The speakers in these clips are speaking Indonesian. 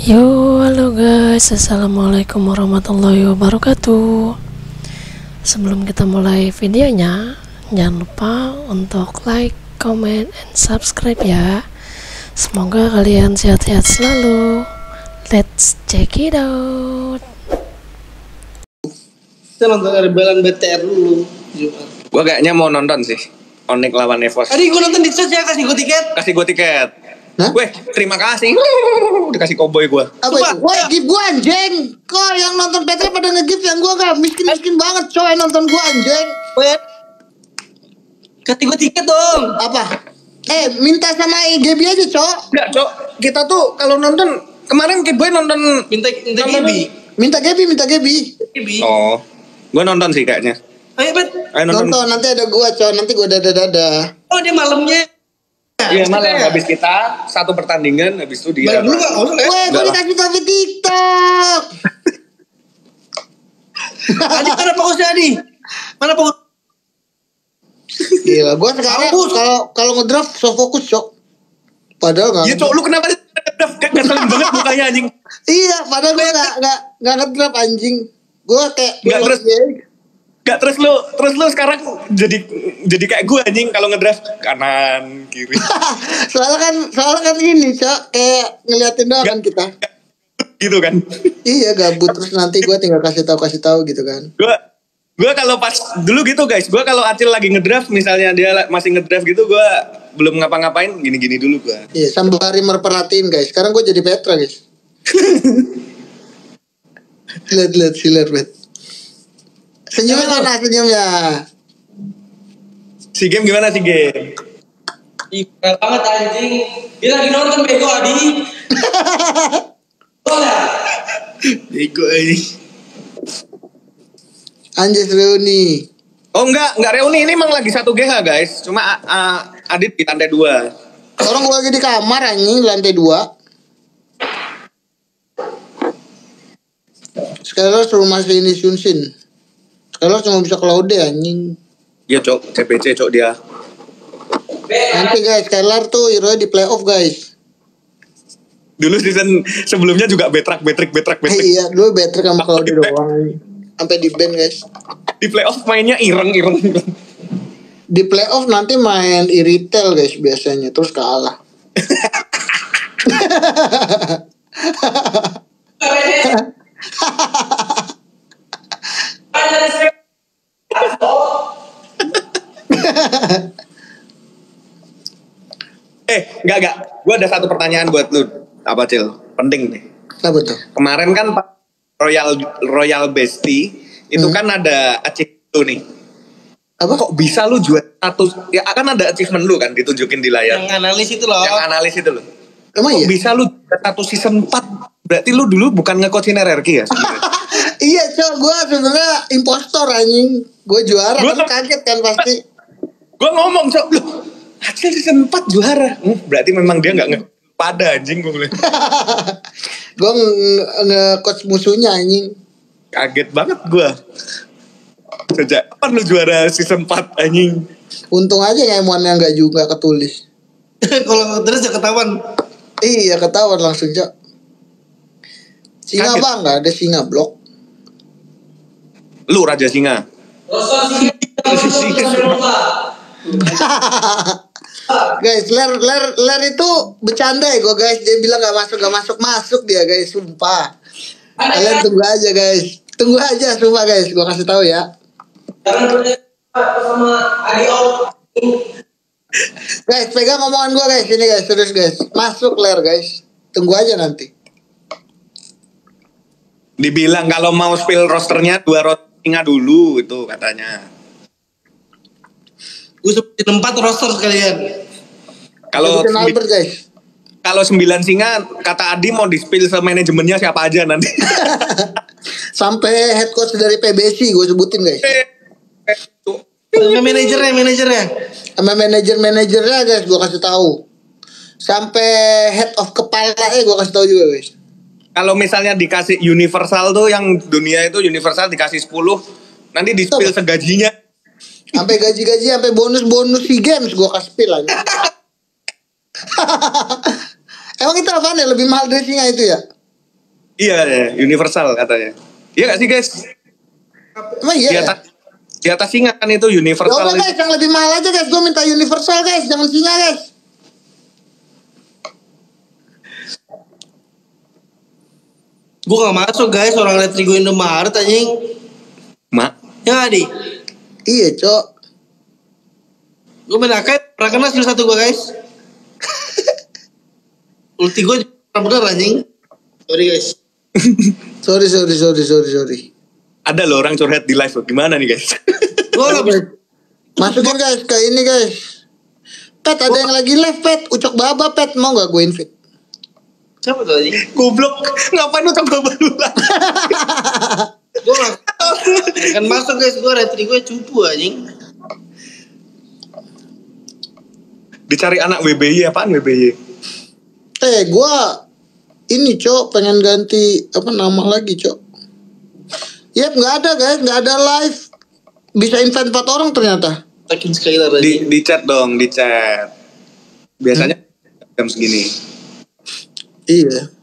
Yo, halo guys, assalamualaikum warahmatullahi wabarakatuh. Sebelum kita mulai videonya, jangan lupa untuk like, comment, and subscribe ya. Semoga kalian sehat-sehat selalu. Let's check it out. Kita nonton rebelan BTR dulu Jumat. Gue kayaknya mau nonton sih. Onik lawan Evos. Tadi gue nonton di church ya kasih gue tiket. Kasih gue tiket. Hah? Weh, terima kasih. Dikasih koboi gue. Apa Coba. itu? Woi, gift gua anjing. Kok yang nonton Petra pada nge-gift yang gua gak miskin-miskin banget coy nonton gua anjing. Wait. Kasih gue tiket dong. Apa? Eh, minta sama Gaby aja, Cok. Enggak, Cok. Kita tuh kalau nonton kemarin Kid Boy nonton Minta minta Gibi. Minta Gaby, minta Gaby. Oh. Gue nonton sih kayaknya. Ayo bet. Ayo nonton. Nonton, nanti ada gua, Cok. Nanti gua dada-dada. Oh dia malamnya. Iya, malam Maksudnya. habis kita satu pertandingan habis itu dia. Balik dulu gak? Ya. Gua Enggak lah. dikasih tahu di TikTok. Adi mana fokusnya Adi? Mana fokus? Gila, gua sekarang Fokus. kalau kalau ngedraft so fokus, Cok. Padahal gak Iya, Cok, lu kenapa Keselin banget mukanya anjing. Iya, padahal gua gak, gak, gak ngedraft anjing. Gua kayak Nggak, terus- Gak terus lu terus lu sekarang jadi jadi kayak gue anjing kalau ngedraft kanan kiri. soalnya kan soalnya kan ini cok kayak ngeliatin doang kan kita. Gitu kan. iya gabut terus nanti gue tinggal kasih tahu kasih tahu gitu kan. Gue gue kalau pas dulu gitu guys gue kalau Acil lagi ngedraft misalnya dia masih ngedraft gitu gue belum ngapa-ngapain gini-gini dulu gue iya sembari merperhatiin guys. Sekarang gue jadi Petra guys. Lihat lihat si lihat lihat senyumnya mana senyumnya si game gimana sih game Ih, banget anjing. Dia lagi nonton bego Adi. Boleh. Bego ini Anjas reuni. Oh enggak enggak reuni. Ini emang lagi satu GH guys. Cuma a- Adit di lantai dua. Orang gue lagi di kamar anjing lantai dua. Sekarang rumah sini Sunsin sekarang cuma bisa Claude anjing Iya cok CPC cok dia Nanti guys, Skylar tuh hero di playoff guys. dulu season sebelumnya juga betrak betrik betrak Eh, betrik iya, dulu better sama Claude doang. Sampai di band guys. di playoff mainnya ireng ireng Di playoff nanti main iritel guys biasanya, terus kalah. eh enggak enggak gue ada satu pertanyaan buat lu apa cil penting nih Nah betul. kemarin kan Pak Royal Royal Bestie itu Hmm. kan ada achievement lu nih. Apa? Kok bisa lu jual status? Ya kan ada achievement lu kan ditunjukin di layar. Yang analis itu loh. Yang analis itu loh. Emang Kok iya? bisa lu jual status season 4? Berarti lu dulu bukan nge-coachin RRQ ya? iya, cok, gue sebenarnya impostor anjing. Gue juara, Gua kan tuh- kaget kan pasti. Gue ngomong cok lu hasil season 4 juara. Hmm, berarti memang dia nggak nge pada anjing gue bilang. gue nge-coach musuhnya anjing. Kaget banget gue. Sejak kapan lu juara season 4 anjing? Untung aja ngemonnya nggak juga ketulis. Kalau terus ya ketahuan. Iya, ketahuan langsung, cok. Singa Kaget. bang, nggak ada singa blok. Lu Raja Singa. guys, ler ler ler itu bercanda ya gue guys. Dia bilang gak masuk gak masuk masuk dia guys, sumpah. Kalian tunggu aja guys, tunggu aja sumpah guys. Gue kasih tahu ya. sama. Guys, pegang omongan gue guys, ini guys, serius guys. Masuk ler guys, tunggu aja nanti. Dibilang kalau mau spill rosternya dua roster singa dulu itu katanya. Gue sebutin empat roster sekalian. Kalau Albert guys. kalau sembilan singa kata Adi mau di spill se manajemennya siapa aja nanti. Sampai head coach dari PBC gue sebutin guys. Sama manajernya, manajernya. Sama manajer-manajernya guys gue kasih tahu. Sampai head of kepala eh gue kasih tahu juga guys. kalau misalnya dikasih universal tuh yang dunia itu universal dikasih 10 nanti di spill segajinya. Sampai gaji-gaji sampai bonus-bonus SEA Games gue kasih pil aja. Emang itu apaan ya? Lebih mahal dari singa itu ya? Iya, iya, universal katanya. Iya gak sih guys? Emang Di iya ya? atas, di atas singa kan itu Ya universal. udah guys, yang lebih mahal aja guys. Gue minta universal guys, jangan singa guys. Gue gak masuk guys orang lihat Terigu Indomaret anjing. Mak, Ya di? Iya cok. Gue pernah kena skill satu gue guys. Ulti gue bener anjing. Sorry guys. Sorry sorry sorry sorry sorry. ada loh orang curhat di live. Gimana nih guys? Gue. Masukin guys ke ini guys. Pet ada yang lagi live pet. Ucok baba pet mau gak gue invite? Siapa tuh anjing? Goblok. Ngapain lu coba baru lah? Gue gak kan masuk guys. Gue retri gue cupu anjing. Dicari anak WBY apaan WBY? Eh gue ini cok pengen ganti apa nama lagi cok. Yap nggak ada guys nggak ada live. Bisa invite empat orang ternyata. Takin Skylar Di, di chat dong, di chat. Biasanya jam segini. Iya.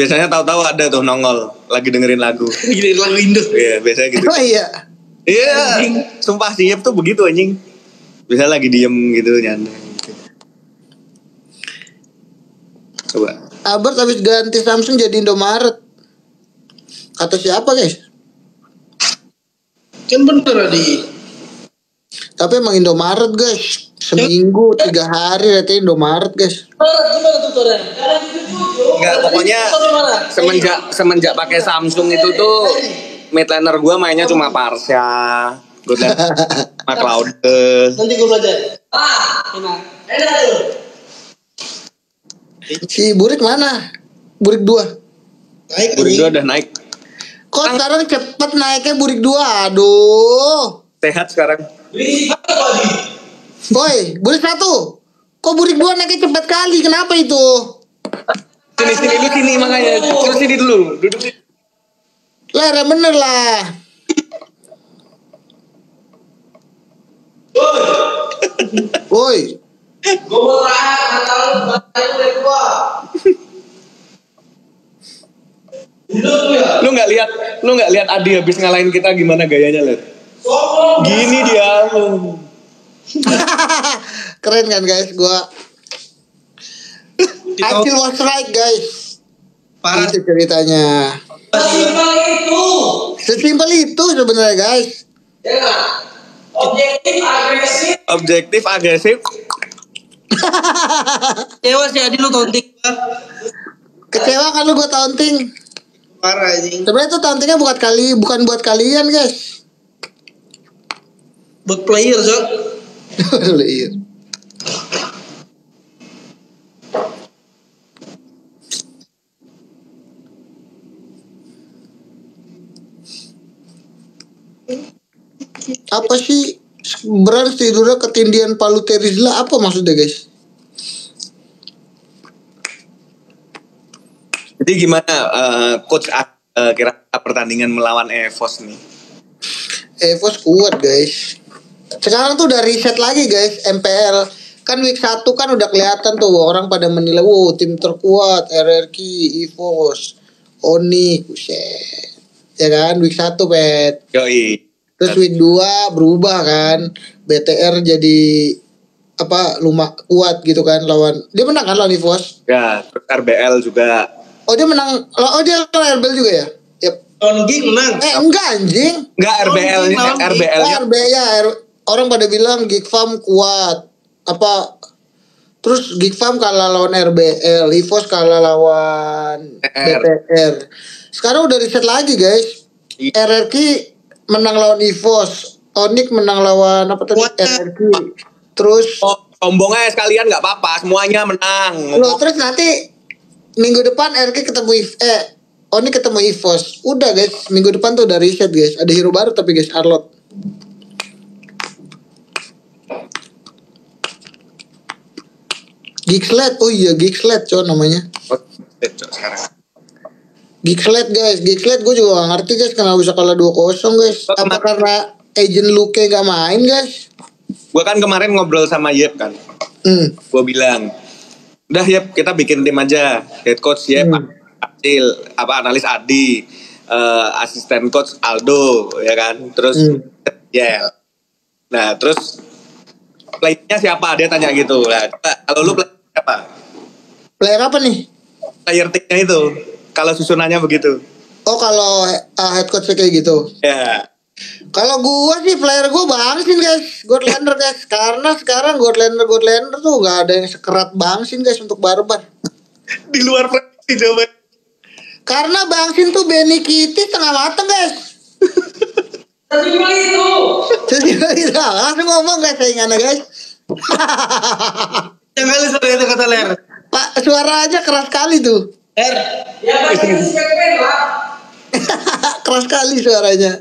Biasanya tahu-tahu ada tuh nongol lagi dengerin lagu. Gini lagu Indo. Iya, biasanya gitu. Oh iya. Iya, sumpah sih tuh begitu anjing. Bisa lagi diem gitu nyantai. Gitu. Coba. Albert habis ganti Samsung jadi Indomaret. Kata siapa guys? Kan bener Adi. Tapi emang Indomaret guys. Seminggu tiga hari rata Indomaret guys. Gimana tuh Toren? Enggak, pokoknya semenjak semenjak pakai Samsung itu tuh midliner gua mainnya cuma Parsha, Goodland, McLeod. Nanti gue belajar. Ah, enak. Enak tuh. Si Burik mana? Burik 2. Naik Udah anjing. udah naik. Kok sekarang cepet naiknya Burik 2? Aduh. Sehat sekarang. Woi, Burik 1. Kok Burik 2 naiknya cepet kali? Kenapa itu? Sini sini lu sini makanya. Terus sini dulu. Duduk sini. Lah, bener lah. Woi, Gue mau terakhir, kalau matanya udah gua. Duduk tuh ya. Lu nggak lihat lu nggak lihat Adi habis ngalahin kita gimana gayanya lihat. Sombong. Gini dia. keren kan guys gua. I feel was right guys. Parah. Itu ceritanya. Sesimpel itu. Sesimpel itu sebenarnya guys. Ya nggak? Objektif agresif. Objektif agresif. Kecewa sih Adi lu taunting. Kecewa kan lu gua taunting. Parah anjing. Sebenarnya itu tauntingnya buat kali, bukan buat kalian guys. Buat player, Sok. Iya. Apa sih beran tidurnya ketindian palu terizla apa maksudnya guys? Jadi gimana eh, coach eh, kira pertandingan melawan Evos nih? Evos kuat guys. Sekarang tuh udah riset lagi guys MPL. Kan week 1 kan udah kelihatan tuh orang pada menilai wow tim terkuat RRQ, Evos, Oni, buset. Ya kan week 1 pet. Yoi. Terus week 2 berubah kan. BTR jadi apa lumah kuat gitu kan lawan dia menang kan lawan Evos. Ya, terus RBL juga. Oh dia menang oh dia lawan RBL juga ya? Yep. Lawan Gig menang. Eh enggak anjing. Enggak RBL-nya, Lawan RBL-nya. RB ya R- orang pada bilang Geek Farm kuat. Apa terus Geek Farm kalah lawan RBL Evos kalah lawan BTR. BTR sekarang udah riset lagi guys. Iya. RRQ menang lawan Evos Onyx menang lawan apa tadi. RRQ terus Oh, sombong aja sekalian nggak apa-apa, semuanya menang. lo terus nanti minggu depan RRQ ketemu Ev- eh Onyx ketemu Evos. Udah guys. Minggu depan tuh udah riset guys. Ada hero baru tapi guys Arlot Geekslet, oh iya Geekslet cow namanya Oh, sekarang. Geekslet guys, Geekslet gue juga gak ngerti guys kenapa bisa kalah 2-0 guys Apa kema- karena agent Luke gak main guys? Gua kan kemarin ngobrol sama Yep kan. Hmm, Gua bilang, udah Yep kita bikin tim aja. Head coach Yep, Hmm. Acil, apa analis Adi, eh, asisten coach Aldo, ya kan, terus Hmm. Yel. Nah, terus playnya siapa? Dia tanya gitu. Nah, kalau lu player siapa? Player apa nih? Player timnya itu. Kalau susunannya begitu. Oh kalau uh, head coach kayak gitu. Ya. Kalau gua sih player gua bangsin guys, Godlander guys. Karena sekarang Godlander Godlander tuh nggak ada yang sekerat bangsin guys untuk barbar. Di luar prediksi coba. Karena bangsin tuh Benny Kitty tengah mateng guys. Jadi gitu, langsung ngomong guys saingannya guys. Yang kali suara itu kata Ler. Pak suara aja keras kali tuh. Ler. keras kali suaranya.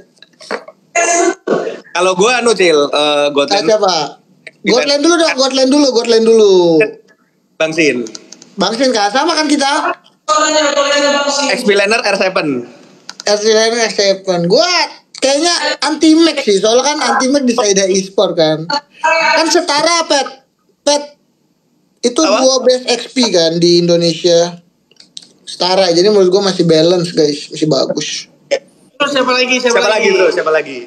Kalau gue anu Cil, eh Nah, Gotland siapa? Godland dulu dong, Godland dulu, Godland dulu. Bangsin. Bangsin kan sama kan kita? Explainer R7. RCN X7 Gua kayaknya anti Max sih Soalnya kan anti Max di Saida Esport kan Kan setara Pet Pet Itu Apa? dua best XP kan di Indonesia Setara Jadi menurut gua masih balance guys Masih bagus Terus siapa lagi? Siapa, Siapa lagi bro? Siapa lagi?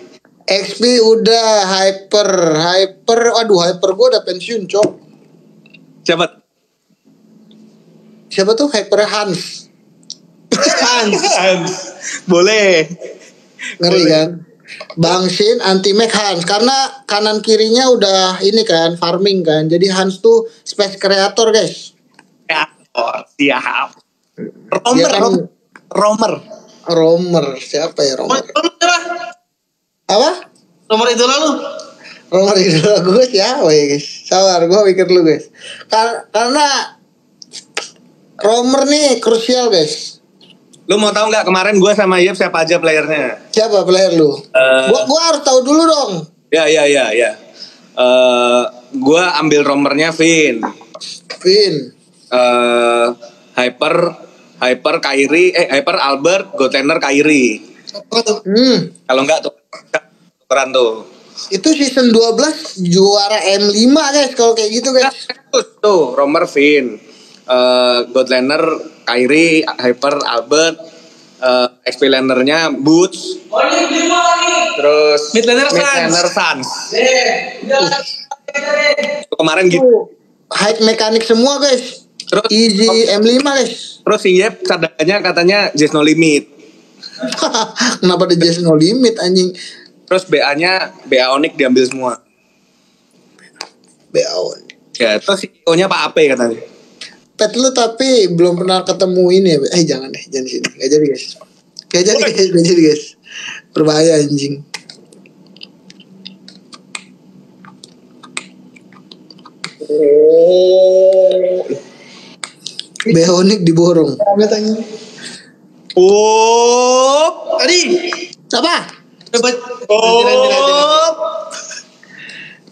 XP udah Hyper Hyper Aduh Hyper gua udah pensiun cok Siapa? Siapa tuh Hyper Hans Hans. Boleh. Ngeri kan Bang Shin anti Max Hans Karena kanan kirinya udah ini kan Farming kan Jadi Hans tuh Space Creator guys oh, siap. Romer, kan Rom- Romer. Romer siapa ya Romer? itu? Apa? Nomor itu lalu. Romer idola gue siapa ya guys? Sabar gue pikir dulu guys. Kar- karena Romer nih krusial guys. Lu mau tahu nggak kemarin gue sama Yep siapa aja playernya? Siapa player lu? Eh. Gua gua harus tahu dulu dong. Ya, ya, ya, ya. Eh, gue ambil romernya Vin. Vin. Eh, Hyper, Hyper Kairi, eh Hyper Albert, Gotener Kairi. Hmm. Kalau nggak tuh tukeran tuh. Itu season 12 juara M5 guys kalau kayak gitu guys. Tuh, tuh Romer Vin, eh Godlander Kairi, Hyper Albert, eh Explainer-nya Boots, terus Midlaner Sans. Midlaner Sans. Itu Kemarin gitu. High mekanik semua guys. Terus Easy M5 guys. terus si Yep cadangannya katanya Just No Limit. Kenapa ada Just No Limit anjing? Terus BA-nya BA Onyx diambil semua. Beaon. Ya, terus CEO-nya Pak Ape katanya. Pet lu tapi belum pernah ketemu ini ya. Eh jangan deh, jangan sini. Gak jadi guys. Gak jadi guys, gak jadi guys. Berbahaya anjing. Oh. Beonik diborong. Oh. Tadi. Siapa? Oh.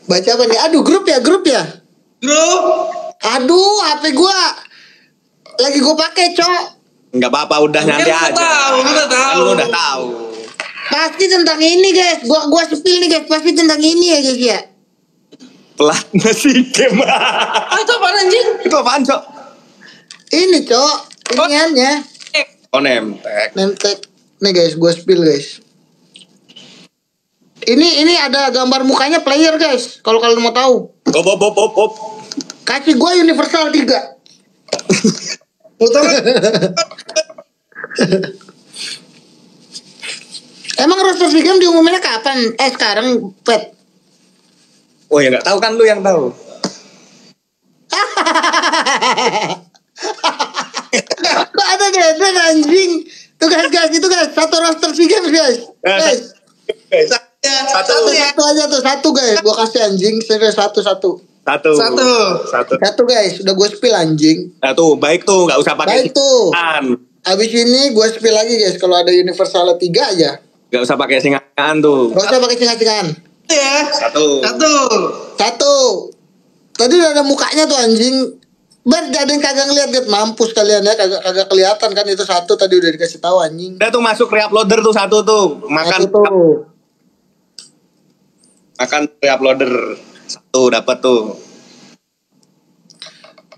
Baca apa nih? Aduh grup ya, grup ya. Grup. Aduh, HP gua lagi gua pakai, Cok. Enggak apa-apa, udah Kan nanti lu aja. tahu, lu udah Kan tahu. lu udah tahu. Pasti tentang ini, guys. Gua gua spill nih, guys. Pasti tentang ini ya, guys ya. Pelat nasi game. Ah itu apa anjing? Itu apaan, Cok? Ini, Cok. Iniannya. Oh, nemtek. Nemtek. Nih, guys, gua spill, guys. Ini ini ada gambar mukanya player, guys. Kalau kalian mau tahu. Op, op, op, op, op. Kasih gua universal 3. Lu tahu kan? Emang roster Games diumuminnya kapan? Eh sekarang pet. Oh ya nggak tahu kan lu yang tahu. Kok ada deadline anjing? Tuh guys, guys, itu guys, satu roster Games guys. Guys, Satu. satu, satu aja tuh, satu guys. Gua kasih anjing, serius satu, satu. Satu. Satu. Satu. Guys, udah gue spill anjing. Nah tuh baik tuh nggak usah pakai Baik tuh. singan. Abis ini gue spill lagi guys, kalau ada universal 3 aja. Nggak usah pakai singan tuh. Gak usah pakai singan-singan. Ya. Satu. Satu. Satu. Tadi udah ada mukanya tuh anjing. Ber, ada yang kagak ngeliat liat mampus kalian ya, kagak kagak kelihatan kan itu satu tadi udah dikasih tahu anjing. Udah tuh masuk reuploader tuh satu tuh. Makan Satu tuh. makan reuploader. Satu dapat tuh.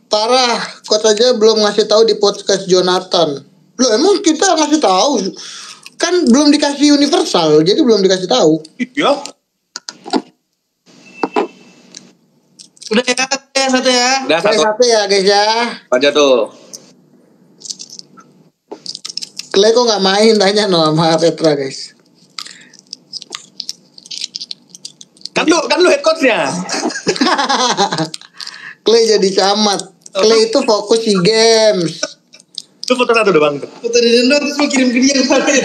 Parah, coach aja belum ngasih tahu di podcast Jonathan. Loh emang kita ngasih tahu kan belum dikasih universal, jadi belum dikasih tahu. Iya. Udah ya, satu ya, satu ya. Udah satu satu ya guys ya. aja tuh. Clay kok nggak main tanya no sama Petra guys. Kan lu kan lu head coachnya. Clay jadi camat. Clay itu fokus di games. Lu foto satu doang tuh. Foto di Nendo terus mau kirim ke dia kemarin.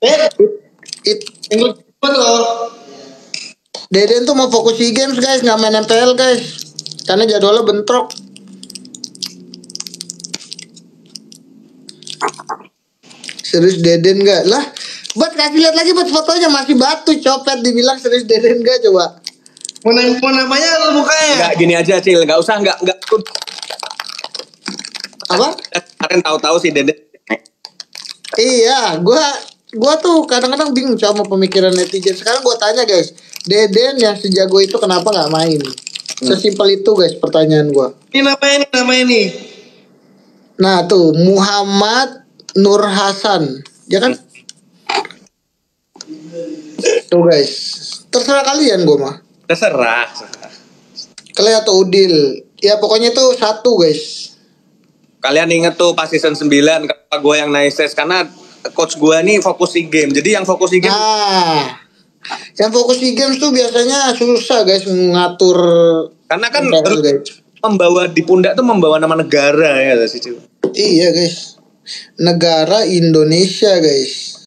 Eh, It, yang lu. Deden tuh mau fokus di games guys, nggak main MPL guys. Karena jadwalnya bentrok. Serius Deden gak? Lah, buat kasih lihat lagi buat fotonya masih batu copet dibilang serius Deden gak coba? Mau, mau namanya atau mukanya? Enggak gini aja, Cil. Enggak usah enggak enggak Apa? kalian tahu-tahu sih Dede. Iya, gua gua tuh kadang-kadang bingung sama pemikiran netizen. Sekarang gua tanya guys, Deden yang sejago itu kenapa nggak main? Sesimpel itu guys pertanyaan gua. Ini namanya nih, namanya nih. Nah tuh Muhammad Nur Hasan, ya kan? Tuh guys, terserah kalian gua mah. Terserah. Clay atau Udil, ya pokoknya itu satu guys. Kalian inget tuh pas season 9 kata gue yang nice karena coach gue nih fokus di game. Jadi yang fokus di game Nah, yang fokus di games tuh biasanya susah guys mengatur. karena kan harus guys. membawa di pundak tuh membawa nama negara ya sih. Iya guys, negara Indonesia guys.